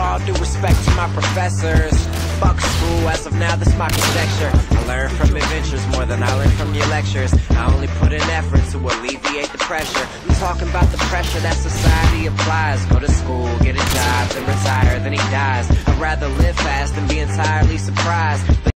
all due respect to my professors. Fuck school, as of now, that's my conjecture. I learn from adventures more than I learn from your lectures. I only put in effort to alleviate the pressure. I'm talking about the pressure that society applies. Go to school, get a job, then retire, then he dies. I'd rather live fast than be entirely surprised.